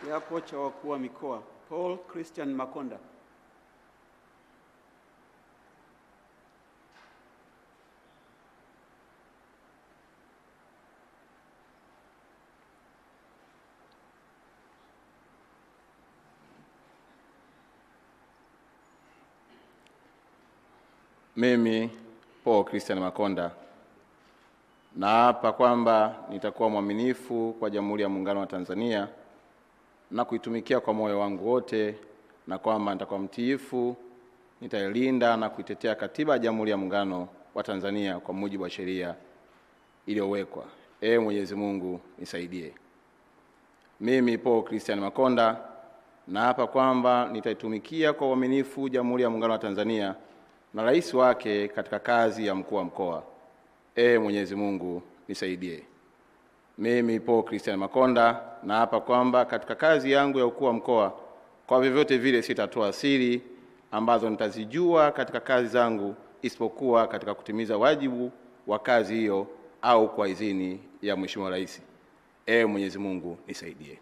Kiapo cha wakuu wa mikoa. Paul Christian Makonda. Mimi Paul Christian Makonda naapa kwamba nitakuwa mwaminifu kwa Jamhuri ya Muungano wa Tanzania na kuitumikia kwa moyo wangu wote, na kwamba nitakuwa mtiifu, nitailinda na kuitetea Katiba ya Jamhuri ya Muungano wa Tanzania kwa mujibu wa sheria iliyowekwa. Ee Mwenyezi Mungu nisaidie. Mimi Paul Christian Makonda naapa kwamba nitaitumikia kwa uaminifu Jamhuri ya Muungano wa Tanzania na rais wake katika kazi ya mkuu wa mkoa. Ee Mwenyezi Mungu nisaidie. Mimi Paul Christian Makonda naapa kwamba katika kazi yangu ya ukuu wa mkoa, kwa vyovyote vile sitatoa siri ambazo nitazijua katika kazi zangu, isipokuwa katika kutimiza wajibu wa kazi hiyo au kwa idhini ya Mheshimiwa Rais. Ee Mwenyezi Mungu nisaidie.